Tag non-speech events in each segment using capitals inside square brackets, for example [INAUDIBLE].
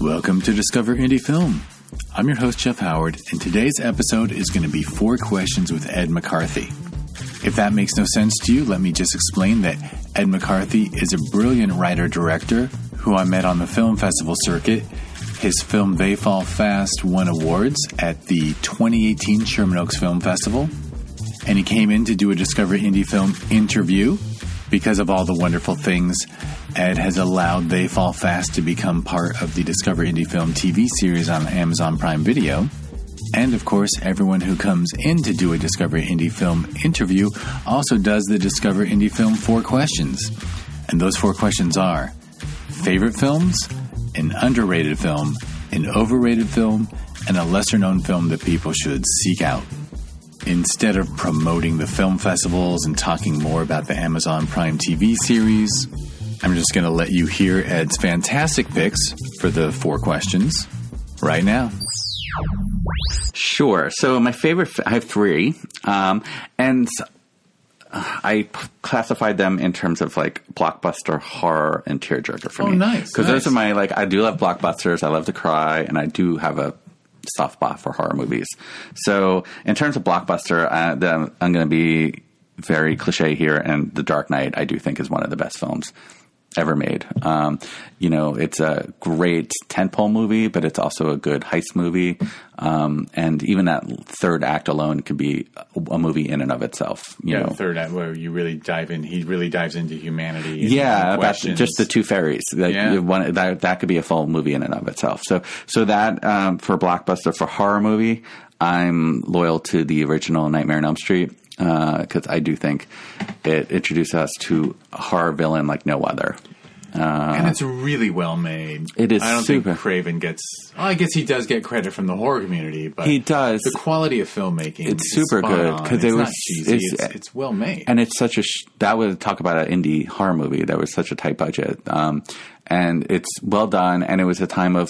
Welcome to Discover Indie Film. I'm your host, Jeff Howard, and today's episode is going to be Four Questions with Ed McCarthy. If that makes no sense to you, let me just explain that Ed McCarthy is a brilliant writer director who I met on the film festival circuit. His film They Fall Fast won awards at the 2018 Sherman Oaks Film Festival, and he came in to do a Discover Indie Film interview because of all the wonderful things Ed has allowed They Fall Fast to become part of the Discover Indie Film TV series on Amazon Prime Video. And of course, everyone who comes in to do a Discover Indie Film interview also does the Discover Indie Film four questions. And those four questions are favorite films, an underrated film, an overrated film, and a lesser known film that people should seek out. Instead of promoting the film festivals and talking more about the Amazon Prime TV series, I'm just going to let you hear Ed's fantastic picks for the four questions right now. Sure. So my favorite, I have three, um, and I classified them in terms of like blockbuster, horror, and tearjerker for Oh, me. nice, Because those are my like. I do love blockbusters. I love to cry, and I do have a soft spot for horror movies. So in terms of blockbuster, uh, the, I'm going to be very cliche here, and The Dark Knight I do think is one of the best films ever made. Um, you know, it's a great tentpole movie, but it's also a good heist movie. Um, and even that third act alone could be a movie in and of itself. You Yeah, know, third act where you really dive in. He really dives into humanity. and yeah, about just the two ferries. Like, Yeah. one, that that could be a full movie in and of itself. So so that um, for blockbuster for horror movie, I'm loyal to the original Nightmare on Elm Street because I do think it introduced us to a horror villain like no other. and it's really well made. It is I don't super. think Craven gets. Well, I guess he does get credit from the horror community, but He does. The quality of filmmaking, It's is super good, because It's it was- cheesy. it's- It's, it's, well made. and it's such a sh- that would talk about an indie horror movie that was such a tight budget um, and it's well done and it was a time of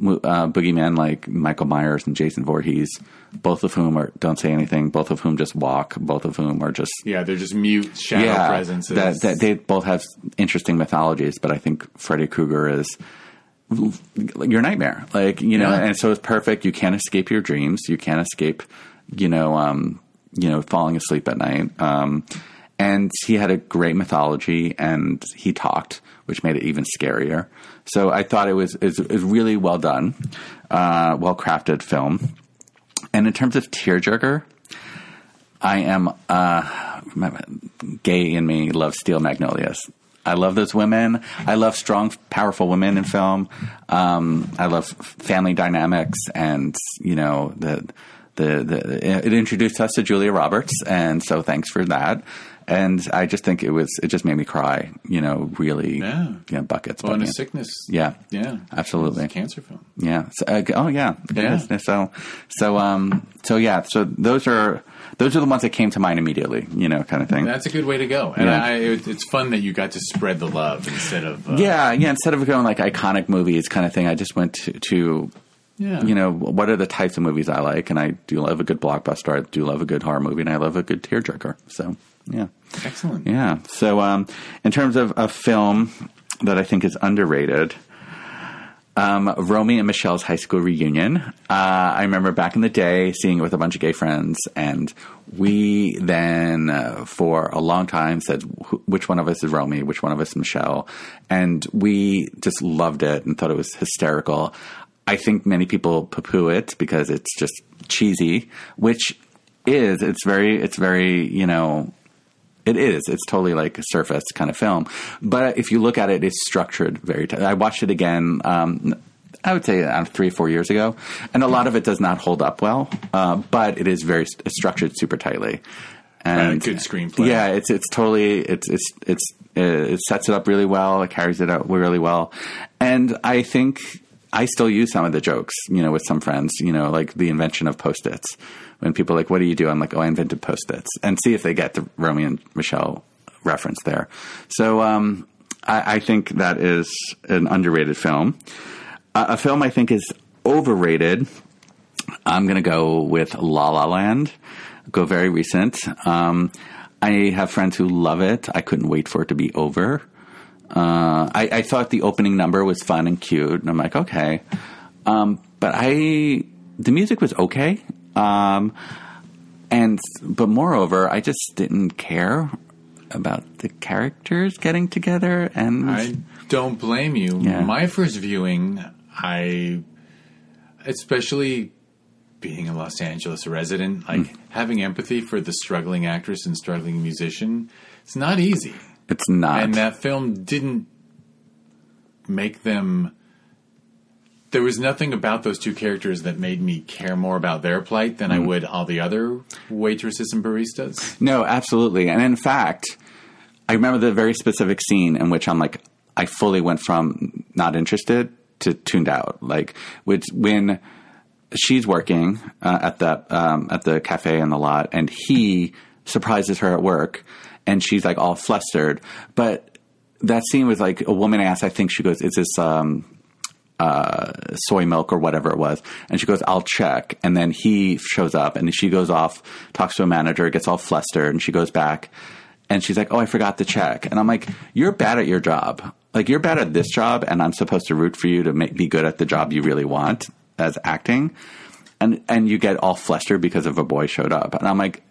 uh, boogeymen like michael myers and jason Voorhees, both of whom are don't say anything both of whom just walk both of whom are just yeah, they're just mute shadow yeah presences. that, that they both have interesting mythologies but i think freddy krueger is your nightmare like you know Yeah. and so it's perfect you can't escape your dreams you can't escape you know um you know falling asleep at night um and he had a great mythology and he talked which made it even scarier so i thought it was is is really well done uh well crafted film and in terms of tearjerker i am uh gay in me loves steel magnolias I love those women. I love strong, powerful women in film. Um, I love family dynamics, and you know the, the the it introduced us to Julia Roberts, and so thanks for that. And I just think it was it just made me cry. You know, really, Yeah. you know, buckets. well, in a sickness. Yeah, yeah, Absolutely. It's a cancer film. Yeah. So, uh, oh, yeah. Yeah. is. So, so, um, so yeah. So those are those are the ones that came to mind immediately. You know, kind of thing. That's a good way to go, and Yeah. I, it, it's fun that you got to spread the love instead of uh, yeah, yeah. Instead of going like iconic movies kind of thing, I just went to, to yeah. you know what are the types of movies I like, and I do love a good blockbuster. I do love a good horror movie, and I love a good tearjerker. So yeah, excellent. yeah. So um, in terms of a film that I think is underrated. Um, Romy and Michelle's high school reunion. Uh, I remember back in the day seeing it with a bunch of gay friends, and we then, uh, for a long time, said wh- which one of us is Romy, which one of us is Michelle, and we just loved it and thought it was hysterical. I think many people poo-poo it because it's just cheesy, which is it's very it's very you know it is. It's totally like a surface kind of film. But if you look at it, it's structured very. T- I watched it again. Um, I would say uh, three or four years ago, and a lot of it does not hold up well. Uh, but it is very it's structured super tightly. And good screenplay. Yeah, it's it's totally it's it's it's uh, it sets it up really well. It carries it out really well, and I think I still use some of the jokes, you know, with some friends, you know, like the invention of post-its. When people are like, what do you do? I'm like, oh, I invented post-its. And see if they get the Romy and Michelle reference there. So um, I, I think that is an underrated film. Uh, a film I think is overrated. I'm going to go with La La Land. Go very recent. Um, I have friends who love it. I couldn't wait for it to be over. Uh, I, I thought the opening number was fun and cute, and I'm like, okay. Um, but I, the music was okay. Um, and but moreover, I just didn't care about the characters getting together, and I don't blame you. Yeah. My first viewing, I, especially being a Los Angeles resident, like Hmm. having empathy for the struggling actress and struggling musician, it's not easy. It's not. and that film didn't make them there was nothing about those two characters that made me care more about their plight than I Hmm. would all the other waitresses and baristas. No, absolutely. And in fact, I remember the very specific scene in which I'm like, I fully went from not interested to tuned out. Like, which when she's working uh, at the um, at the cafe in the lot, and he surprises her at work, and she's like all flustered. But that scene was like a woman asked, I think she goes, "Is this?" Um, uh, soy milk or whatever it was. And she goes, I'll check. And then he shows up and she goes off, talks to a manager, gets all flustered, and she goes back and she's like, Oh, I forgot to check. And I'm like, You're bad at your job. Like, you're bad at this job, and I'm supposed to root for you to make, be good at the job you really want as acting. And, and you get all flustered because of a boy showed up. And I'm like,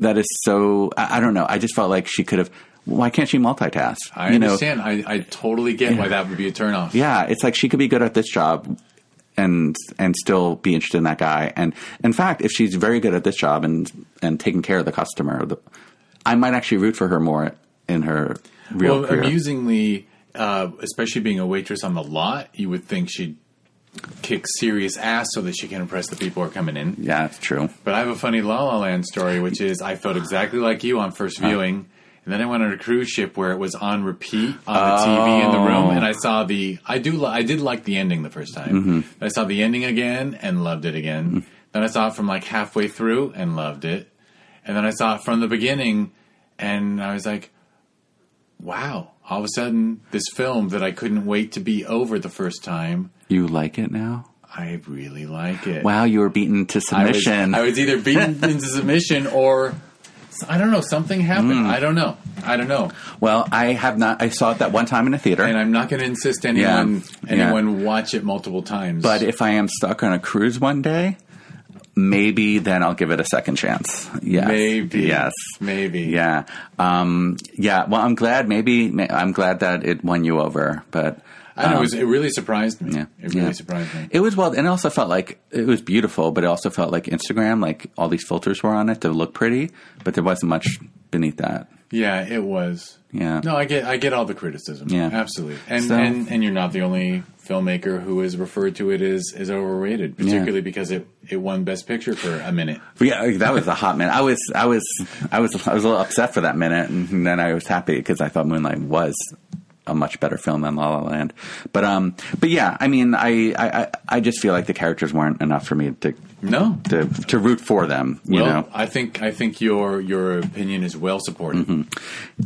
that is so, I, I don't know. I just felt like she could have, why can't she multitask? I You know, understand. I, I totally get why that would be a turnoff. yeah, it's like she could be good at this job and and still be interested in that guy. And in fact, if she's very good at this job and and taking care of the customer, the, I might actually root for her more in her real Well, career. amusingly, uh, especially being a waitress on the lot, you would think she'd kick serious ass so that she can impress the people who are coming in. yeah, that's true. But I have a funny La La Land story, which is I felt exactly like you on first uh. viewing. And then I went on a cruise ship where it was on repeat on the TV in the room, and I oh. saw the. I do. I did like the ending the first time. Mm-hmm. I saw the ending again and loved it again. Mm. Then I saw it from like halfway through and loved it, and then I saw it from the beginning, and I was like, "Wow!" All of a sudden, this film that I couldn't wait to be over the first time, You like it now? I really like it. Wow, you were beaten to I was, submission. I was either beaten [LAUGHS] into submission or I don't know. Something happened. Hmm. I don't know. I don't know. well, I have not. I saw it that one time in a theater. And I'm not going to insist anyone Yeah. anyone watch it multiple times. but if I am stuck on a cruise one day, maybe then I'll give it a second chance. Yes. maybe, Yes. maybe, Yeah. Um, yeah. Well, I'm glad. Maybe I'm glad that it won you over. But I don't know. um, It, was, it really surprised me. yeah, it really yeah. surprised me. it was well, and it also felt like it was beautiful, but it also felt like Instagram, like all these filters were on it to look pretty, but there wasn't much beneath that. Yeah, it was. Yeah. No, I get I get all the criticism. Yeah. absolutely. And So- and and you're not the only filmmaker who is referred to it as as overrated, particularly because it it won Best Picture for a minute. But yeah, that was a hot minute. I was, I was, I was, I was a little upset for that minute, and then I was happy because I thought Moonlight was a much better film than La La Land. But um, but yeah, I mean, I, I, I- I just feel like the characters weren't enough for me to No, to to root for them. You well, know, I think I think your your opinion is well supported.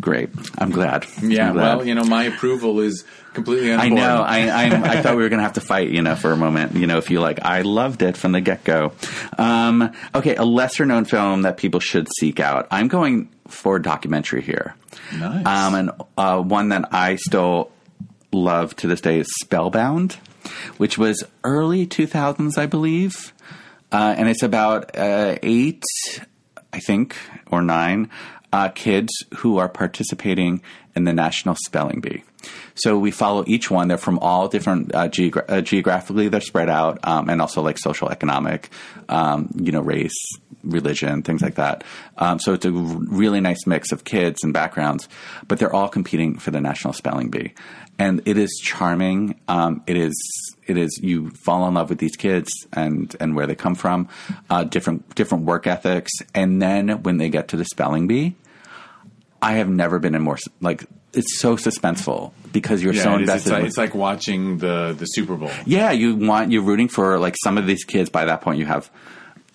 great. I'm glad. Yeah, I'm glad. well, you know, my approval is completely on I know. I I'm, [LAUGHS] I thought we were going to have to fight, you know, for a moment. You know, if you like, I loved it from the get go. Um, okay, a lesser known film that people should seek out. I'm going for documentary here. Nice. Um, and uh, one that I still love to this day is Spellbound, which was early 2000s, I believe. Uh, and it's about uh, eight, I think, or nine uh, kids who are participating in the National Spelling Bee. So we follow each one. They're from all different uh, geogra- uh, geographically. They're spread out, um, and also like social, economic, um, you know, race, religion, things like that. Um, so it's a r- really nice mix of kids and backgrounds, but they're all competing for the National Spelling Bee, and it is charming. Um, it is it is you fall in love with these kids and and where they come from, uh, different different work ethics, and then when they get to the spelling bee, I have never been in more like it's so suspenseful because you're yeah, so it invested. It's, like, it's like watching the the Super Bowl. yeah, you want you're rooting for like some of these kids. By that point, you have,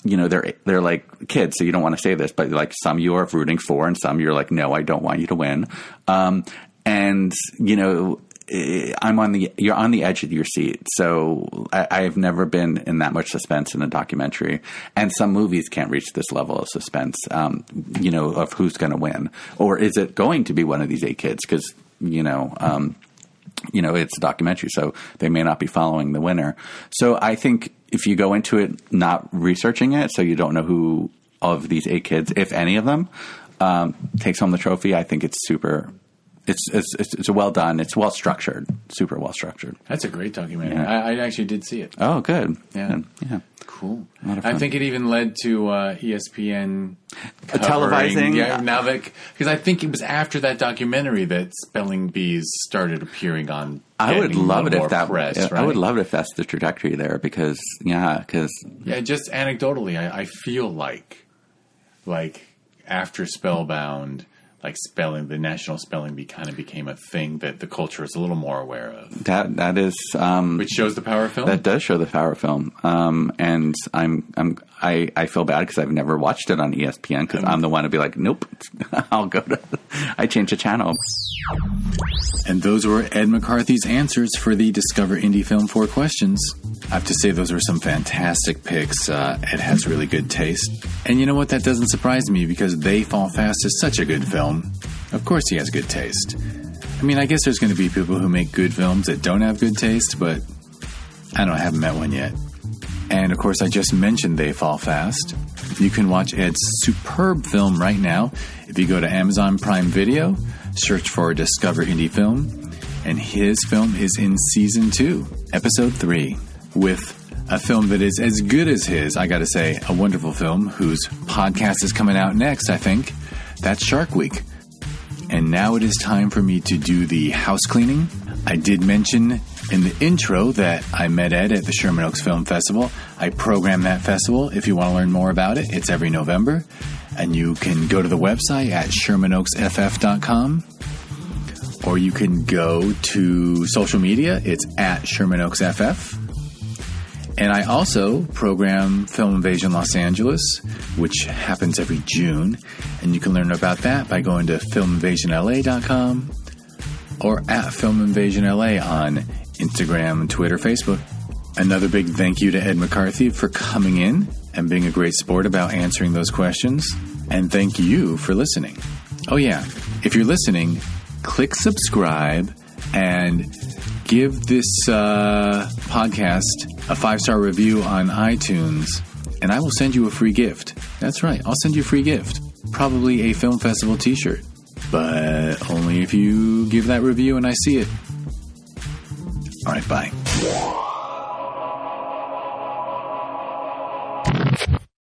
you know, they're they're like kids, so you don't want to say this, but like some you are rooting for, and some you're like, no, I don't want you to win. Um, and you know, I'm on the you're on the edge of your seat. So I, I've never been in that much suspense in a documentary, and some movies can't reach this level of suspense. Um, you know, of who's going to win, or is it going to be one of these eight kids? Because you know. Um, you know, it's a documentary, so they may not be following the winner. So I think if you go into it not researching it, so you don't know who of these eight kids, if any of them, um, takes home the trophy, I think it's super. It's it's it's, it's well done. It's well structured, super well structured. That's a great documentary. Yeah. I, I actually did see it. Oh, good. Yeah. Yeah. Cool. I think it even led to uh, ESPN televising? Yeah, now that because I think it was after that documentary that spelling bees started appearing on. I would love it if that. press, I right? would love it if that's the trajectory there because yeah, because Yeah, just anecdotally, I, I feel like, like after Spellbound, like spelling, the national spelling bee kind of became a thing that the culture is a little more aware of, that that is um, which shows the power of film. that does show the power of film. Um, and I'm I'm I, I feel bad because I've never watched it on ESPN because I'm the one to be like, nope, [LAUGHS] I'll go to. [LAUGHS] I change the channel. And those were Ed McCarthy's answers for the Discover Indie Film 4 questions. I have to say, those were some fantastic picks. Uh, Ed has really good taste. And you know what? That doesn't surprise me because They Fall Fast is such a good film. Of course, he has good taste. I mean, I guess there's going to be people who make good films that don't have good taste, but I don't I haven't met one yet. And of course, I just mentioned They Fall Fast. You can watch Ed's superb film right now if you go to Amazon Prime Video, search for Discover Indie Film, and his film is in season two, episode three, with a film that is as good as his, I gotta say, a wonderful film whose podcast is coming out next, I think. That's Shark Week. And now it is time for me to do the house cleaning. I did mention in the intro that I met Ed at the Sherman Oaks Film Festival. I program that festival. If you want to learn more about it, it's every November. And you can go to the website at shermanoaksff.com or you can go to social media. It's at Sherman Oaks FF. And I also program Film Invasion Los Angeles, which happens every June. And you can learn about that by going to filminvasionla.com or at Film Invasion LA on Instagram, Twitter, Facebook. Another big thank you to Ed McCarthy for coming in and being a great sport about answering those questions. And thank you for listening. Oh, yeah. If you're listening, click subscribe and give this uh, podcast a five star review on iTunes, and I will send you a free gift. That's right, I'll send you a free gift. Probably a film festival t shirt, but only if you give that review and I see it. All right, bye.